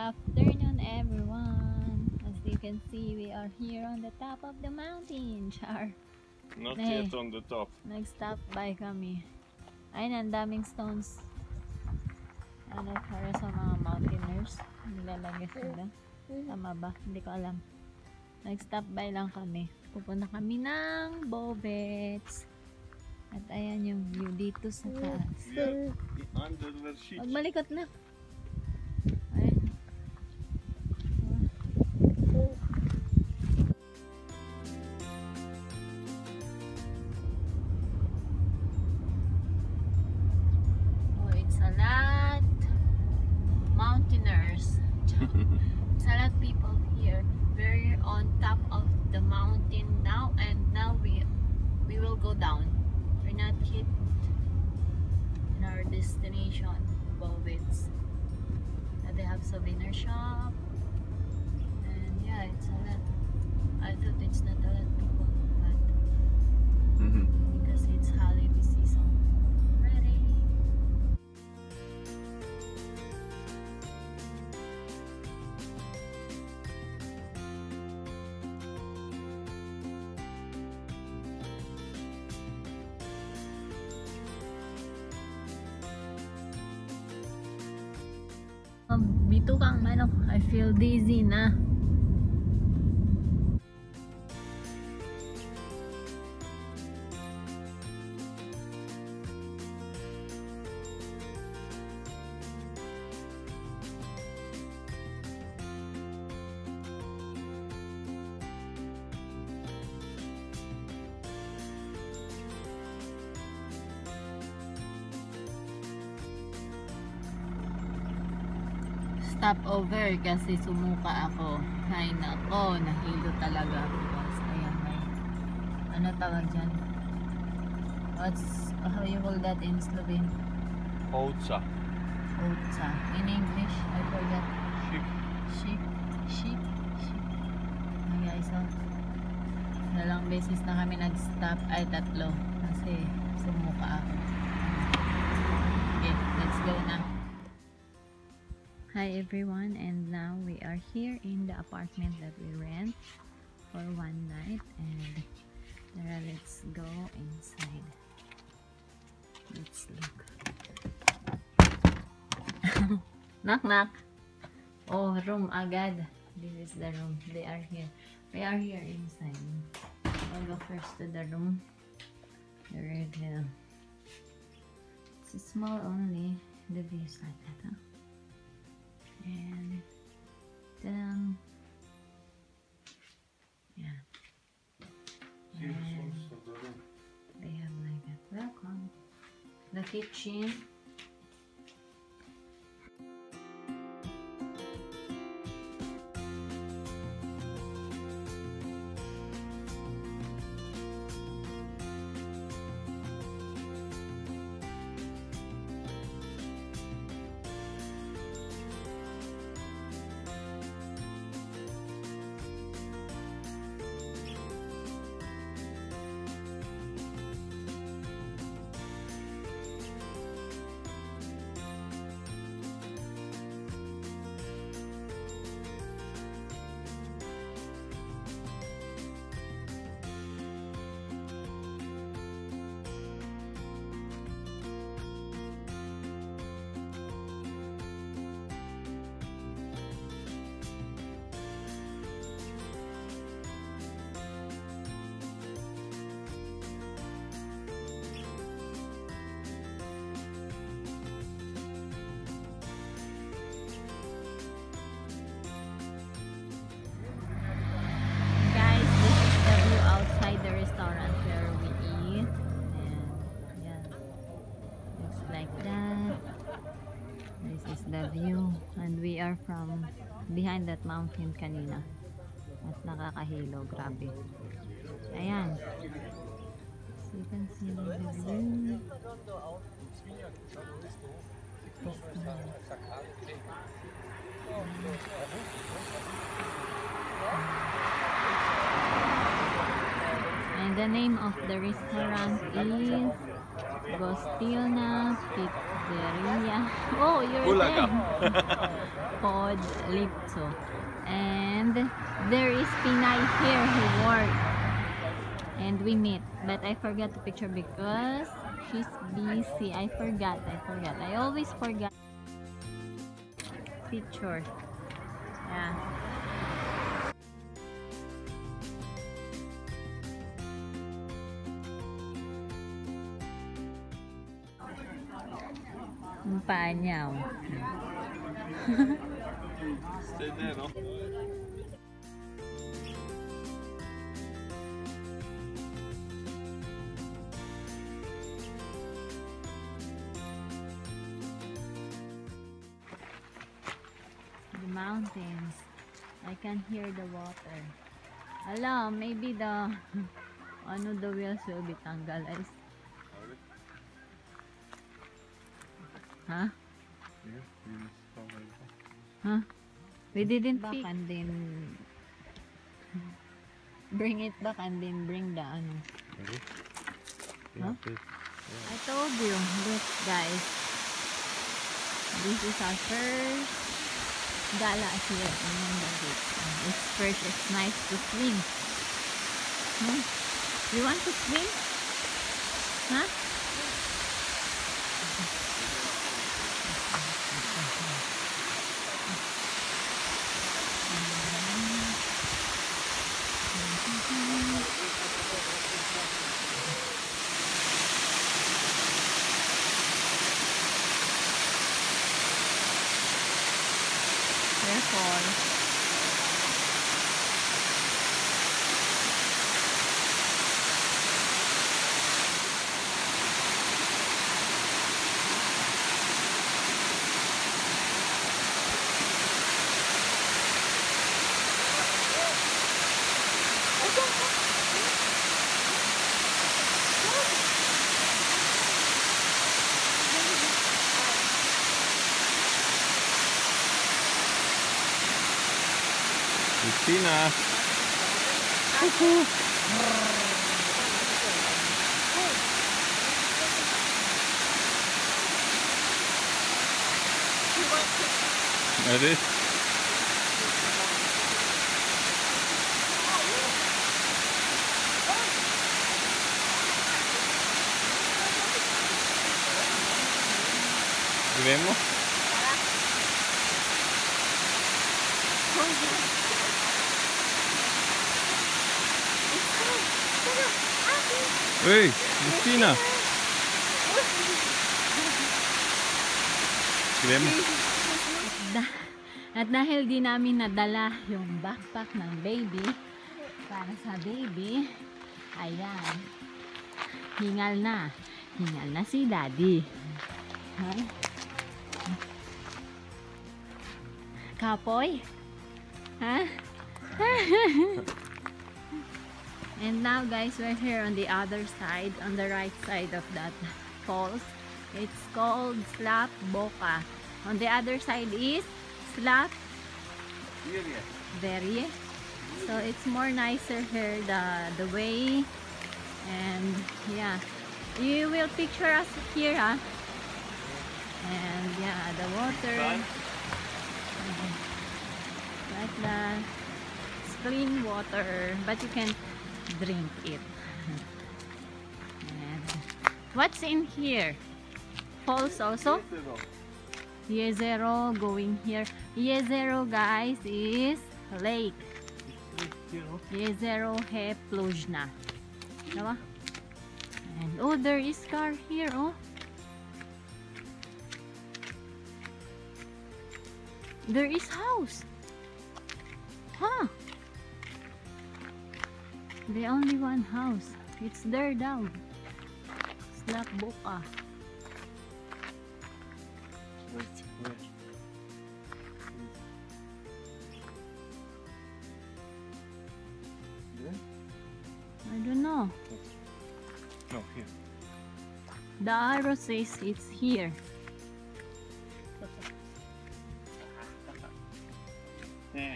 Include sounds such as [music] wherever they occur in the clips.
afternoon, everyone. As you can see, we are here on the top of the mountain. [laughs] Char. Not Nee. yet on the top. Nag-stop by kami. Ayun, ang daming stones. Ano, para sa mga mountaineers. Nilalagay sila. Tama ba? Hindi ko alam. Nag-stop by lang kami. Pupunta kami ng Bovets. At ayan yung view dito sa taas. We are under the sheet. Magmalikot na. It's a lot people here. We're on top of the mountain now and now we we will go down. We're not hit in our destination, Bovitz. Uh, they have souvenir shop. And yeah, it's a lot. I thought it's not a lot people, but Mhm. because it's holiday Bito kang ano, I feel dizzy na. Stopover kasi sumuka ako. Ay nako, nahilo talaga. Guys, ayan may ano tawag dyan? What's, how you call that in Slovene? Outsa. Otsa. In English, I forgot. Sheep. Sheep. Sheep. Sheep. Ay guys, oh. Dalawang beses na kami nag-stop. Ay, tatlo. Kasi sumuka ako. Okay, let's go na. Hi everyone, and now we are here in the apartment that we rent for one night. And let's go inside. Let's look. [laughs] knock knock. Oh, room agad. This is the room. They are here. We are here inside. I'll go first to the room. The red hill. Uh, it's small only. The view is like that, huh? And then, yeah. And also the room. they have like that. Welcome. The kitchen. Behind that mountain kanina. At nakakahilo, grabe. Ayan. So you can see the view. And the name of the restaurant is Gostilna Pizzeria. [laughs] Oh, you're Bulaga. there. [laughs] Pod Lipso. And there is Pinay here who worked. And we meet. But I forgot the picture because she's busy. I forgot. I forgot. I always forget. Picture. Yeah. Ang panyaw. Stay there, no? The mountains. I can hear the water. Alam, maybe the [laughs] ano the wheels will be tanggal. I Ha? Yeah, he's coming. Huh? We didn't pick. And then bring it back and then bring the ano. Ready? Huh? Yeah. I told you, look guys. This is our first gala here in Mandalit. It's first, it's nice to swim. Hmm? You want to swim? Huh? piscina. Uhul. Vemos. Christina! Vemo? Da- at dahil di namin nadala yung backpack ng baby para sa baby, ayan, hingal na. Hingal na si daddy. Ha? Kapoy? Ha? [laughs] And now guys, we're here on the other side, on the right side of that falls. It's called Slap Boca. On the other side is Slap Verrie. So it's more nicer here, the the way. And yeah, you will picture us here, huh? And yeah, the water. Like. It's clean water, but you can drink it. What's in here? Falls also? Yezero going here. Yezero guys is lake. Yezero he Pluzhna. Diba? And oh, there is car here, oh. There is house. Huh? The only one house. It's there down. Slap Boca. I don't know. No, here. The arrow says it's here. [laughs]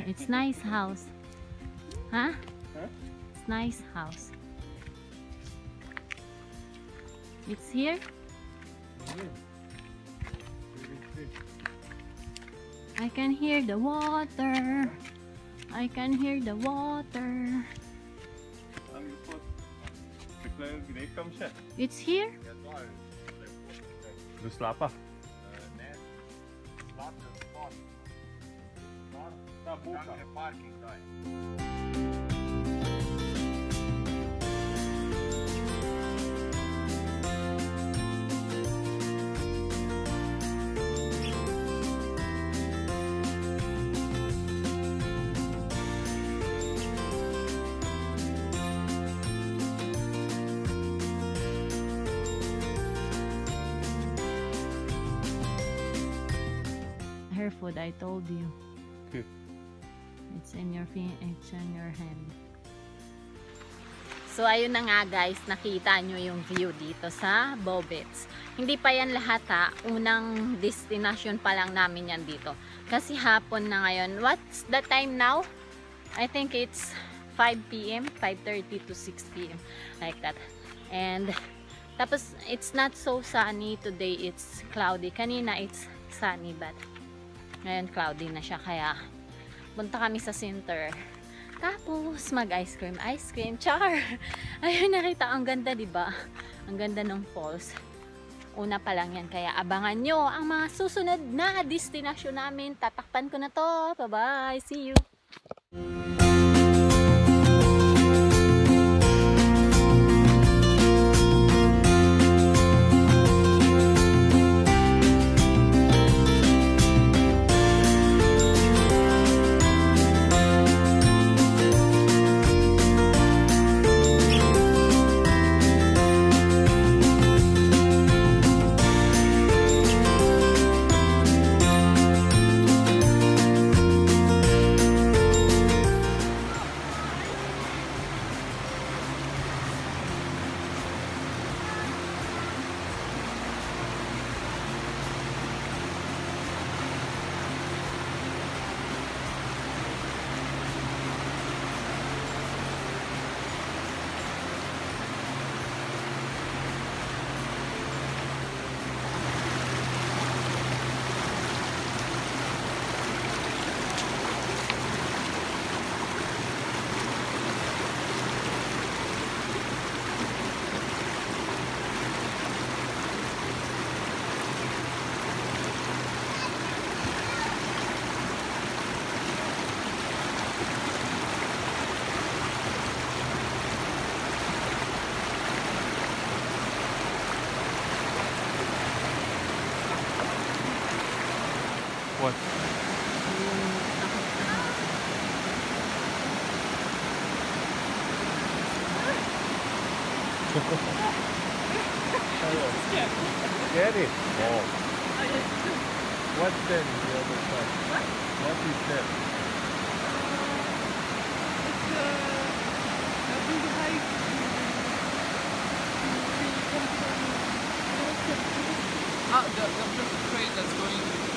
It's nice house. Huh? Huh? It's nice house. It's here? I can hear the water. I can hear the water. Dit kan ze. It's here? Du Her food, I told you. Okay. It's in your it's in your hand. So ayun na nga guys, nakita nyo yung view dito sa Bobets. Hindi pa yan lahat ha, unang destination pa lang namin yan dito. Kasi hapon na ngayon. What's the time now? I think it's 5 p.m., 5.30 to 6 p.m. Like that. And tapos it's not so sunny today, it's cloudy. Kanina it's sunny but ngayon cloudy na siya kaya punta kami sa center. Tapos mag ice cream, ice cream, char. [laughs] Ayun nakita, ang ganda ba? Ang ganda ng falls. Una pa lang yan, kaya abangan nyo ang mga susunod na destination namin. Tatakpan ko na to. Bye-bye. See you. one. Get it. Oh. What's then the other side? What? What is that? Ah, the the big hike to, to,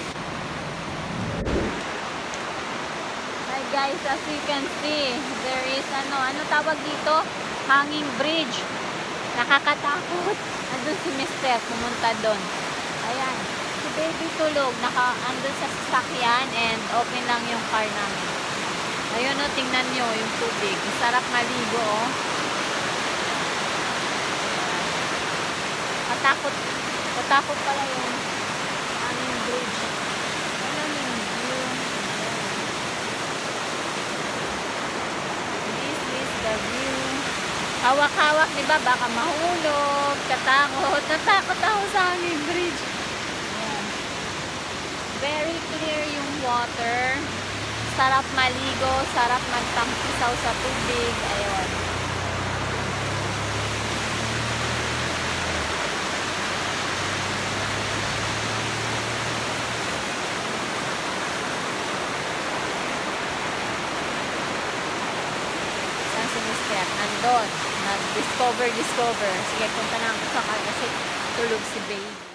Hi guys, as you can see, there is ano, ano tawag dito? Hanging bridge. Nakakatakot. [laughs] Andun si Mister, pumunta doon. Ayan. Si baby tulog, naka, andun sa sasakyan and open lang yung car namin. Ayun o, tingnan nyo yung tubig. Sarap maligo o. Matakot. Matakot pala yung hanging bridge. Ayan yung view. Ayan. This is the view. Hawak-hawak, di ba? Baka mahulog, katakot. Natakot ako sa aming bridge. Very clear yung water. Sarap maligo, sarap magtampisaw sa tubig. Ayun. Saan si Mister? Nag-discover, discover. Sige, punta na ako sa kasi tulog si babe.